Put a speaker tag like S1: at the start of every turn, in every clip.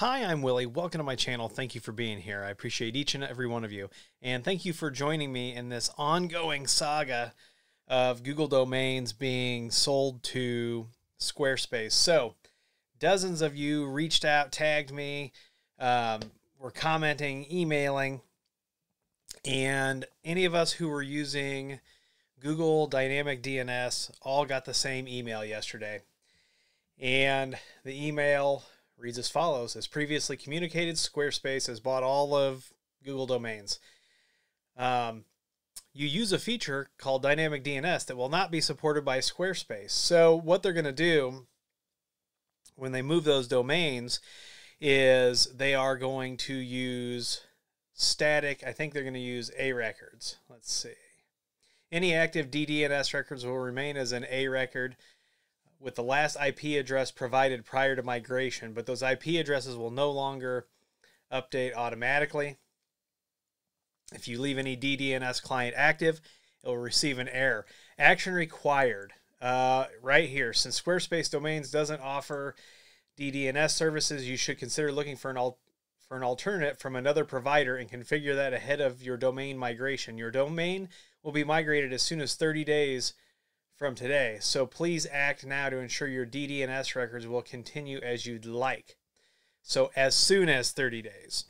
S1: Hi, I'm Willie. Welcome to my channel. Thank you for being here. I appreciate each and every one of you. And thank you for joining me in this ongoing saga of Google domains being sold to Squarespace. So, dozens of you reached out, tagged me, um, were commenting, emailing, and any of us who were using Google Dynamic DNS all got the same email yesterday. And the email reads as follows As previously communicated, Squarespace has bought all of Google domains. Um, you use a feature called Dynamic DNS that will not be supported by Squarespace. So, what they're going to do when they move those domains is they are going to use static, I think they're going to use A records. Let's see. Any active DDNS records will remain as an A record with the last IP address provided prior to migration, but those IP addresses will no longer update automatically. If you leave any DDNS client active, it will receive an error. Action required. Uh, right here, since Squarespace Domains doesn't offer DDNS services, you should consider looking for an al- for an alternate from another provider and configure that ahead of your domain migration. Your domain will be migrated as soon as 30 days from today. So please act now to ensure your DDNS records will continue as you'd like. So as soon as 30 days.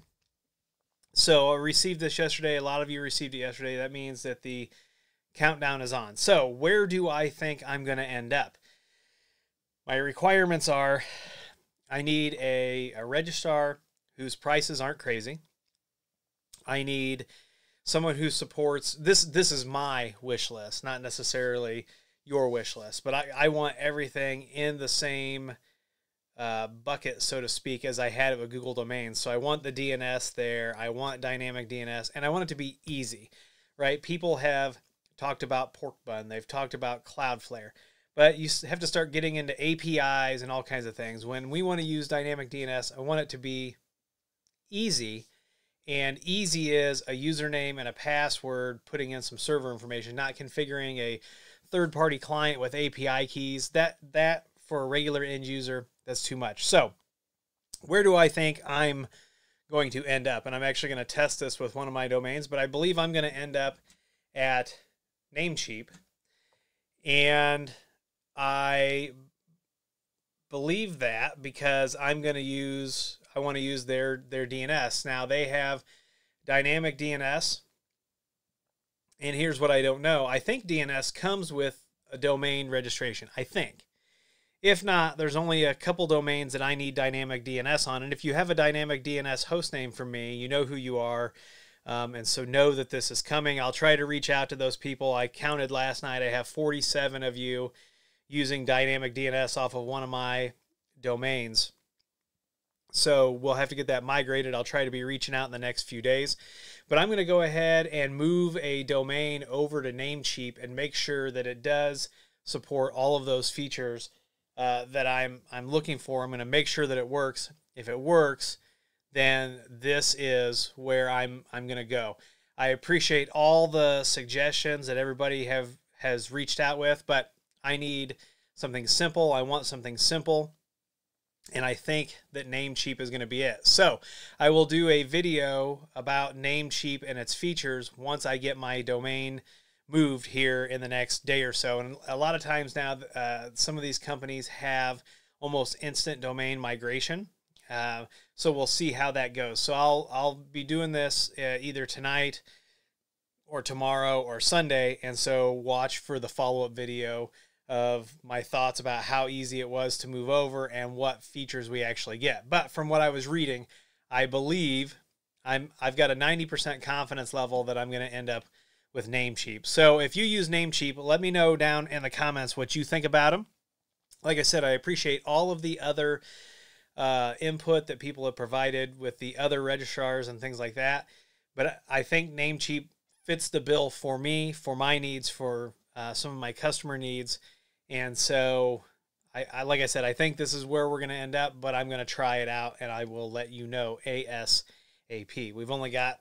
S1: So I received this yesterday. A lot of you received it yesterday. That means that the countdown is on. So where do I think I'm going to end up? My requirements are I need a, a registrar whose prices aren't crazy. I need someone who supports this this is my wish list, not necessarily your wish list. But I, I want everything in the same uh, bucket, so to speak, as I had it with Google Domains. So I want the DNS there. I want dynamic DNS, and I want it to be easy, right? People have talked about Porkbun. They've talked about Cloudflare. But you have to start getting into APIs and all kinds of things. When we want to use dynamic DNS, I want it to be easy. And easy is a username and a password, putting in some server information, not configuring a third party client with API keys. That that for a regular end user, that's too much. So, where do I think I'm going to end up? And I'm actually going to test this with one of my domains, but I believe I'm going to end up at Namecheap. And I believe that because I'm going to use I want to use their their DNS. Now they have dynamic DNS and here's what I don't know. I think DNS comes with a domain registration. I think. If not, there's only a couple domains that I need dynamic DNS on. And if you have a dynamic DNS host name from me, you know who you are. Um, and so know that this is coming. I'll try to reach out to those people. I counted last night. I have 47 of you using dynamic DNS off of one of my domains. So we'll have to get that migrated. I'll try to be reaching out in the next few days. But I'm going to go ahead and move a domain over to Namecheap and make sure that it does support all of those features uh, that I'm I'm looking for. I'm going to make sure that it works. If it works, then this is where I'm I'm going to go. I appreciate all the suggestions that everybody have has reached out with, but I need something simple. I want something simple and I think that Namecheap is going to be it. So I will do a video about Namecheap and its features once I get my domain moved here in the next day or so. And a lot of times now, uh, some of these companies have almost instant domain migration. Uh, so we'll see how that goes. So I'll I'll be doing this uh, either tonight or tomorrow or Sunday, and so watch for the follow up video of my thoughts about how easy it was to move over and what features we actually get. But from what I was reading, I believe I'm I've got a 90% confidence level that I'm going to end up with Namecheap. So if you use Namecheap, let me know down in the comments what you think about them. Like I said, I appreciate all of the other uh, input that people have provided with the other registrars and things like that. But I think Namecheap fits the bill for me, for my needs, for uh, some of my customer needs and so, I, I like I said, I think this is where we're going to end up, but I'm going to try it out and I will let you know ASAP. We've only got,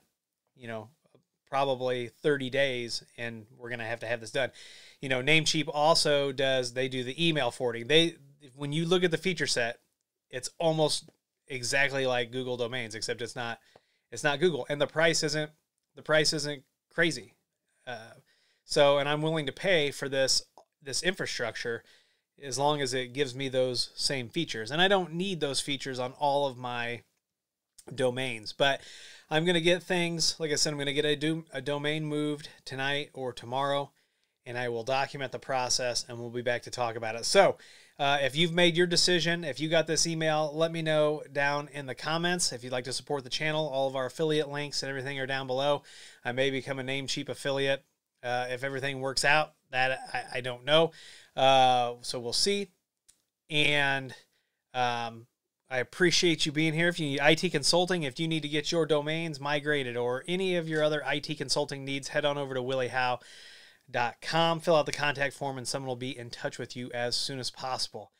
S1: you know, probably 30 days and we're going to have to have this done. You know, Namecheap also does, they do the email forwarding. They, when you look at the feature set, it's almost exactly like Google domains, except it's not it's not Google, and the price isn't the price isn't crazy. Uh, so, and I'm willing to pay for this this infrastructure as long as it gives me those same features. And I don't need those features on all of my domains, but I'm going to get things, like I said, I'm going to get a, do, a domain moved tonight or tomorrow, and I will document the process and we'll be back to talk about it. So, uh, if you've made your decision, if you got this email, let me know down in the comments. If you'd like to support the channel, all of our affiliate links and everything are down below. I may become a Namecheap affiliate uh, if everything works out. That I, I don't know. Uh, so we'll see. And um, I appreciate you being here. If you need IT consulting, if you need to get your domains migrated or any of your other IT consulting needs, head on over to williehowe.com. Fill out the contact form, and someone will be in touch with you as soon as possible.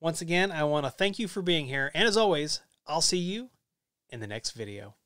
S1: Once again, I want to thank you for being here. And as always, I'll see you in the next video.